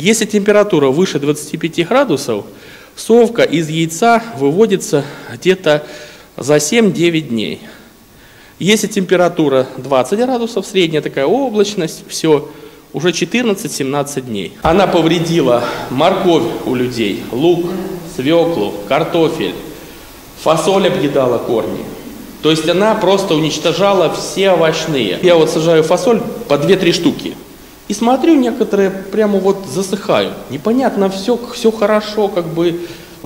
Если температура выше 25 градусов, совка из яйца выводится где-то за 7-9 дней. Если температура 20 градусов, средняя такая облачность, все, уже 14-17 дней. Она повредила морковь у людей, лук, свеклу, картофель, фасоль объедала корни. То есть она просто уничтожала все овощные. Я вот сажаю фасоль по 2-3 штуки. И смотрю, некоторые прямо вот засыхают. Непонятно, все, все хорошо, как бы.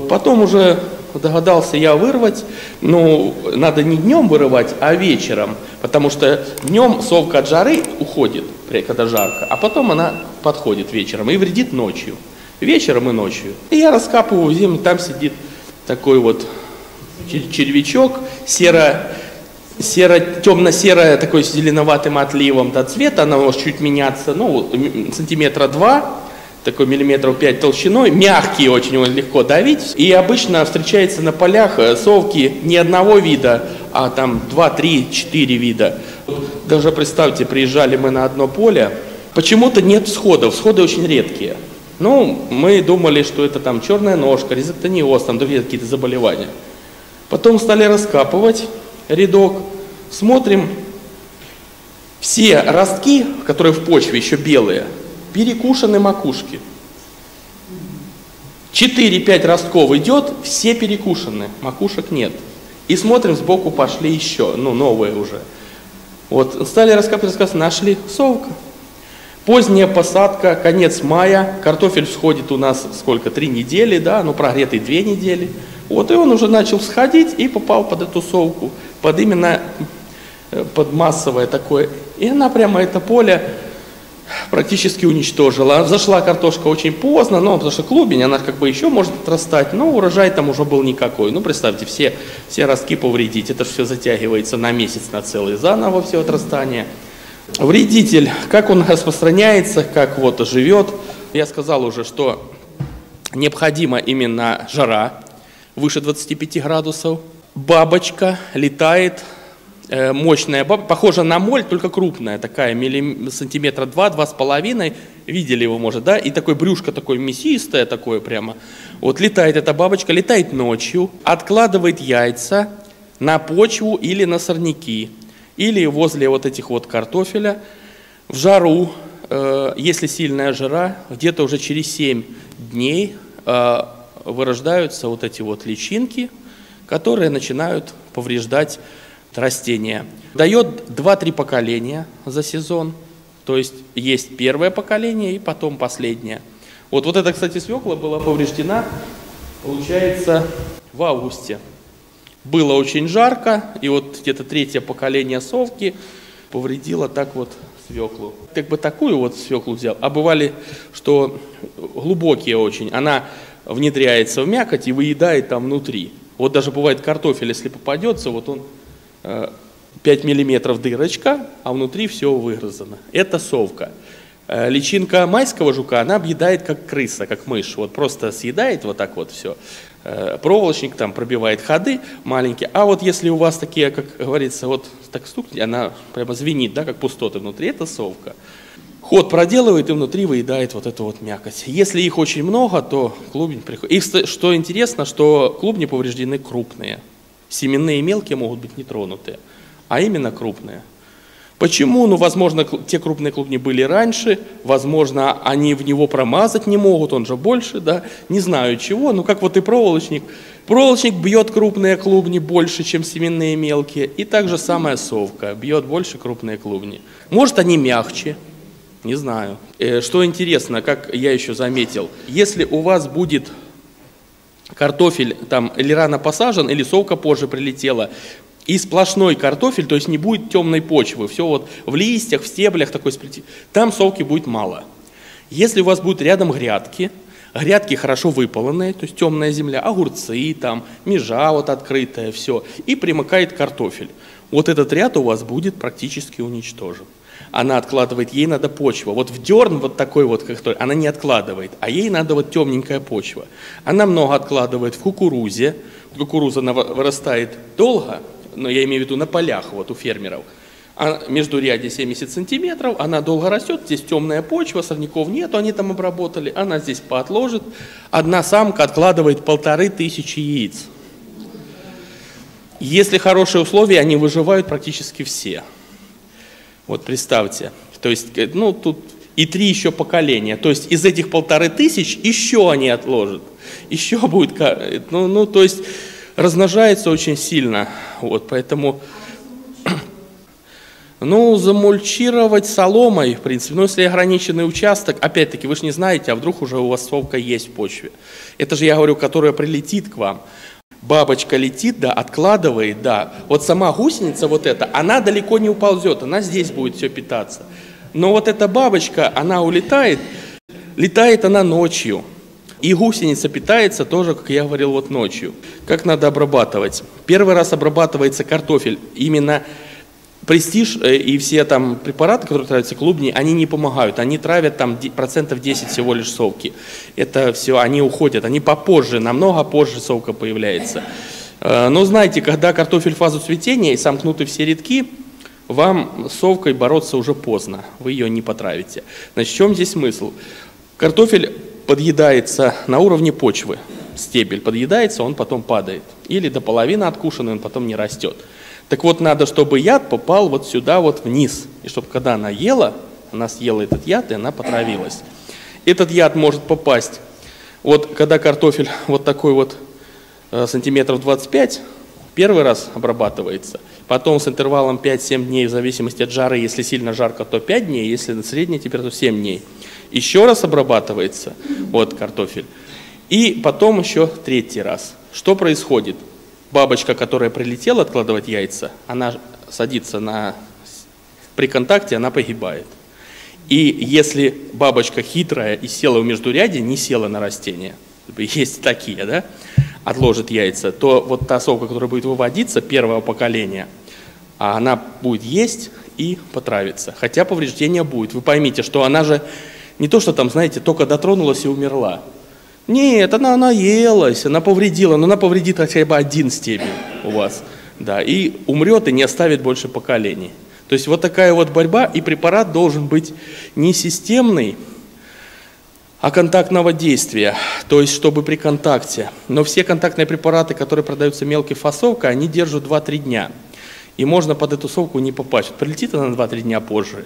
Потом уже догадался я вырвать, ну, надо не днем вырывать, а вечером, потому что днем совка от жары уходит, когда жарко, а потом она подходит вечером и вредит ночью. Вечером и ночью. И я раскапываю землю, там сидит такой вот червячок, серо, серо, темно-серое, такой с зеленоватым отливом до цвета, она может чуть меняться, ну, сантиметра два, такой миллиметров 5 толщиной, мягкий очень, его легко давить. И обычно встречается на полях э, совки не одного вида, а там 2, 3, 4 вида. Даже представьте, приезжали мы на одно поле, почему-то нет всходов, всходы очень редкие. Ну, мы думали, что это там черная ножка, резоктониоз, там другие какие-то заболевания. Потом стали раскапывать рядок, смотрим, все ростки, которые в почве еще белые, перекушены макушки. 4-5 ростков идет, все перекушены, макушек нет. И смотрим, сбоку пошли еще, ну, новые уже. Вот, стали раскапывать, рассказывать, нашли совка. Поздняя посадка, конец мая, картофель всходит у нас сколько, три недели, да, ну, прогретый две недели. Вот, и он уже начал всходить и попал под эту совку, под именно, э, под массовое такое. И она прямо это поле практически уничтожила. Зашла картошка очень поздно, но потому что клубень, она как бы еще может отрастать, но урожай там уже был никакой. Ну, представьте, все, все ростки повредить, это все затягивается на месяц, на целый заново все отрастание. Вредитель, как он распространяется, как вот живет. Я сказал уже, что необходима именно жара выше 25 градусов. Бабочка летает Э, мощная баба, похожа на моль, только крупная, такая, миллим, сантиметра два, два с половиной, видели его, может, да, и такое брюшко такое мясистое, такое прямо. Вот летает эта бабочка, летает ночью, откладывает яйца на почву или на сорняки, или возле вот этих вот картофеля, в жару, э, если сильная жара, где-то уже через 7 дней э, вырождаются вот эти вот личинки, которые начинают повреждать растения. Дает 2-3 поколения за сезон. То есть есть первое поколение и потом последнее. Вот, вот эта, кстати, свекла была повреждена, получается, в августе. Было очень жарко, и вот где-то третье поколение совки повредило так вот свеклу. Как бы такую вот свеклу взял. А бывали, что глубокие очень. Она внедряется в мякоть и выедает там внутри. Вот даже бывает картофель, если попадется, вот он 5 миллиметров дырочка, а внутри все выгрызано. Это совка. Э, личинка майского жука, она объедает как крыса, как мышь. Вот просто съедает вот так вот все. Э, проволочник там пробивает ходы маленькие. А вот если у вас такие, как говорится, вот так стукнет, она прямо звенит, да, как пустоты внутри, это совка. Ход проделывает и внутри выедает вот эту вот мякоть. Если их очень много, то клубень приходит. И что интересно, что клубни повреждены крупные. Семенные мелкие могут быть не тронутые, а именно крупные. Почему? Ну, возможно, те крупные клубни были раньше, возможно, они в него промазать не могут, он же больше, да, не знаю чего, ну, как вот и проволочник. Проволочник бьет крупные клубни больше, чем семенные мелкие, и так же самая совка бьет больше крупные клубни. Может, они мягче, не знаю. Э, что интересно, как я еще заметил, если у вас будет картофель там или рано посажен, или совка позже прилетела, и сплошной картофель, то есть не будет темной почвы, все вот в листьях, в стеблях такой сплети, там совки будет мало. Если у вас будут рядом грядки, грядки хорошо выполненные, то есть темная земля, огурцы там, межа вот открытая, все, и примыкает картофель, вот этот ряд у вас будет практически уничтожен она откладывает, ей надо почва. Вот в дерн вот такой вот, который, она не откладывает, а ей надо вот темненькая почва. Она много откладывает в кукурузе, кукуруза вырастает долго, но я имею в виду на полях вот у фермеров. а между ряде 70 сантиметров, она долго растет, здесь темная почва, сорняков нету, они там обработали, она здесь поотложит. Одна самка откладывает полторы тысячи яиц. Если хорошие условия, они выживают практически все. Вот представьте, то есть, э, ну, тут и три еще поколения. То есть из этих полторы тысяч еще они отложат. Еще будет, ну, ну то есть размножается очень сильно. Вот, поэтому, ну, замульчировать соломой, в принципе, ну, если ограниченный участок, опять-таки, вы же не знаете, а вдруг уже у вас совка есть в почве. Это же я говорю, которая прилетит к вам. Бабочка летит, да, откладывает, да. Вот сама гусеница вот эта, она далеко не уползет, она здесь будет все питаться. Но вот эта бабочка, она улетает, летает она ночью. И гусеница питается тоже, как я говорил, вот ночью. Как надо обрабатывать? Первый раз обрабатывается картофель. Именно престиж э, и все там препараты, которые травятся клубни, они не помогают. Они травят там процентов 10 всего лишь совки. Это все, они уходят. Они попозже, намного позже совка появляется. Э, но знаете, когда картофель фазу цветения и сомкнуты все редки, вам с совкой бороться уже поздно, вы ее не потравите. Значит, в чем здесь смысл? Картофель подъедается на уровне почвы, стебель подъедается, он потом падает. Или до половины откушенный, он потом не растет. Так вот, надо, чтобы яд попал вот сюда вот вниз. И чтобы когда она ела, она съела этот яд, и она потравилась. Этот яд может попасть, вот когда картофель вот такой вот э, сантиметров 25, первый раз обрабатывается – Потом с интервалом 5-7 дней, в зависимости от жары, если сильно жарко, то 5 дней, если на средней температуре 7 дней. Еще раз обрабатывается вот картофель. И потом еще третий раз. Что происходит? Бабочка, которая прилетела откладывать яйца, она садится на... При контакте она погибает. И если бабочка хитрая и села в междуряде, не села на растение, есть такие, да, отложит яйца, то вот та совка, которая будет выводиться, первого поколения, а она будет есть и потравиться. Хотя повреждения будет. Вы поймите, что она же не то, что там, знаете, только дотронулась и умерла. Нет, она наелась, она повредила, но она повредит хотя бы один стебель у вас. Да, и умрет и не оставит больше поколений. То есть вот такая вот борьба, и препарат должен быть не системный, а контактного действия, то есть чтобы при контакте. Но все контактные препараты, которые продаются мелкой фасовкой, они держат 2-3 дня. И можно под эту совку не попасть. Вот прилетит она 2-3 дня позже,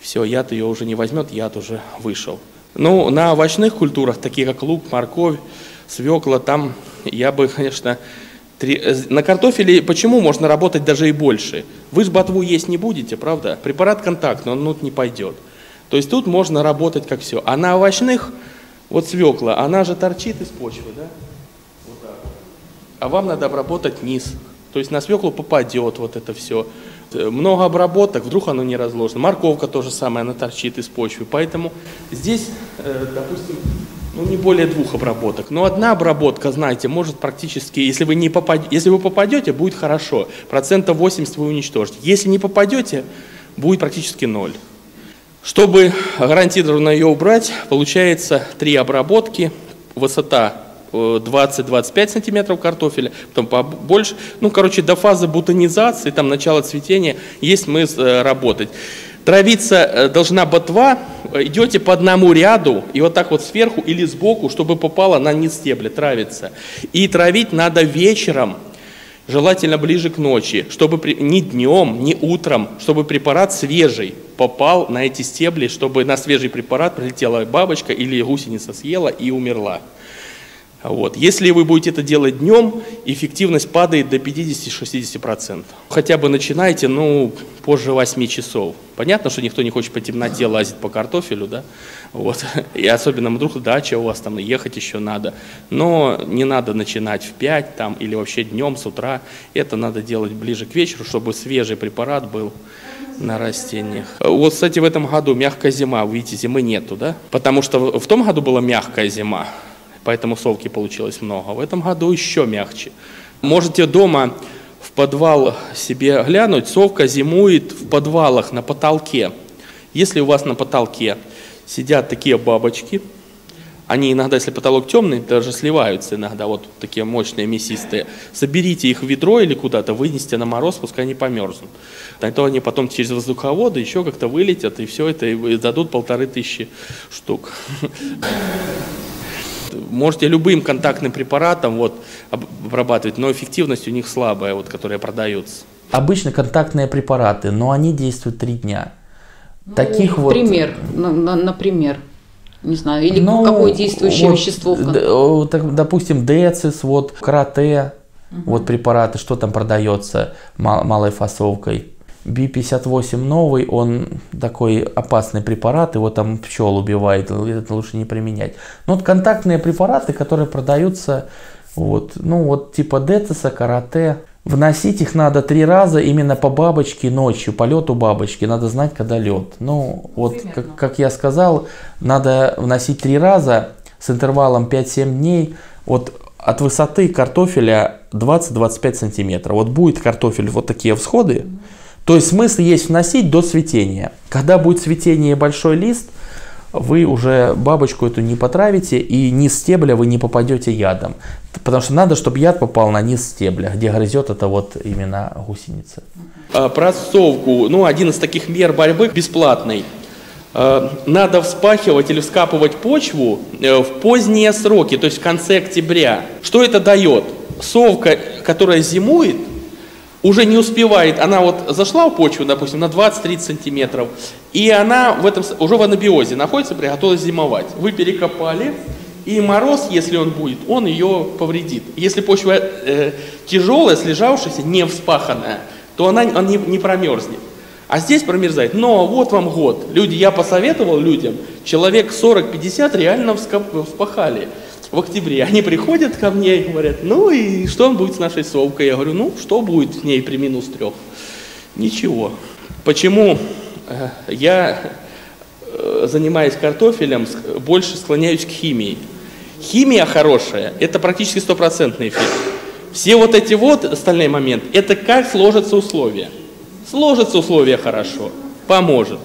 все, яд ее уже не возьмет, яд уже вышел. Ну, на овощных культурах, таких как лук, морковь, свекла, там я бы, конечно, три... Э, на картофеле почему можно работать даже и больше? Вы же ботву есть не будете, правда? Препарат контактный, он ну, не пойдет. То есть тут можно работать как все. А на овощных, вот свекла, она же торчит из почвы, да? Вот так. А вам надо обработать низ. То есть на свеклу попадет вот это все. Много обработок, вдруг оно не разложено. Морковка тоже самое, она торчит из почвы. Поэтому здесь, э, допустим, ну, не более двух обработок. Но одна обработка, знаете, может практически, если вы, не попад... если вы попадете, будет хорошо. Процентов 80 вы уничтожите. Если не попадете, будет практически ноль. Чтобы гарантированно ее убрать, получается три обработки, высота 20-25 э, сантиметров картофеля, потом побольше. Ну, короче, до фазы бутонизации, там начало цветения, есть смысл э, работать. Травиться э, должна ботва, идете по одному ряду, и вот так вот сверху или сбоку, чтобы попало на низ стебля, травиться. И травить надо вечером, желательно ближе к ночи, чтобы при, не днем, не утром, чтобы препарат свежий попал на эти стебли, чтобы на свежий препарат прилетела бабочка или гусеница съела и умерла. Вот. Если вы будете это делать днем, эффективность падает до 50-60%. Хотя бы начинайте, ну, позже 8 часов. Понятно, что никто не хочет по темноте лазить по картофелю, да? Вот. И особенно вдруг дача у вас там, ехать еще надо. Но не надо начинать в 5 там, или вообще днем, с утра. Это надо делать ближе к вечеру, чтобы свежий препарат был на растениях. Вот, кстати, в этом году мягкая зима, видите, зимы нету, да? Потому что в том году была мягкая зима, поэтому совки получилось много. В этом году еще мягче. Можете дома в подвал себе глянуть, совка зимует в подвалах на потолке. Если у вас на потолке сидят такие бабочки, Они иногда, если потолок темный, даже сливаются иногда, вот такие мощные мясистые. Соберите их в ведро или куда-то, вынесите на мороз, пускай они померзнут. А то они потом через воздуховоды еще как-то вылетят, и все это и дадут полторы тысячи штук. Можете любым контактным препаратом вот, обрабатывать, но эффективность у них слабая, вот, которая продается. Обычно контактные препараты, но они действуют три дня. Ну, Таких пример, вот... например не знаю, или ну, какое действующее вот, вещество? Так, допустим, децис, вот карате, угу. вот препараты, что там продается мал, малой фасовкой. Би-58 новый, он такой опасный препарат, его там пчел убивает, это лучше не применять. Но вот контактные препараты, которые продаются, вот, ну вот типа децеса, карате, Вносить их надо три раза именно по бабочке ночью, по лету бабочки. Надо знать, когда лед. Ну, вот, как, как я сказал, надо вносить три раза с интервалом 5-7 дней. Вот от высоты картофеля 20-25 сантиметров. Вот будет картофель вот такие всходы. То есть смысл есть вносить до цветения. Когда будет цветение большой лист – вы уже бабочку эту не потравите, и низ стебля вы не попадете ядом. Потому что надо, чтобы яд попал на низ стебля, где грызет это вот именно гусеница. А, про совку. Ну, один из таких мер борьбы бесплатный. А, надо вспахивать или вскапывать почву э, в поздние сроки, то есть в конце октября. Что это дает? Совка, которая зимует, уже не успевает, она вот зашла в почву, допустим, на 20-30 сантиметров, и она в этом, уже в анабиозе находится, приготовилась зимовать. Вы перекопали, и мороз, если он будет, он ее повредит. Если почва э, тяжелая, слежавшаяся, не вспаханная, то она, она не, не промерзнет. А здесь промерзает. Но вот вам год. Люди, я посоветовал людям, человек 40-50 реально вспахали в октябре. Они приходят ко мне и говорят, ну и что будет с нашей совкой? Я говорю, ну что будет с ней при минус трех? Ничего. Почему э, я, э, занимаясь картофелем, больше склоняюсь к химии? Химия хорошая, это практически стопроцентный эффект. Все вот эти вот остальные моменты, это как сложатся условия. Сложатся условия хорошо, поможет.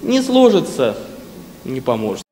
Не сложится, не поможет.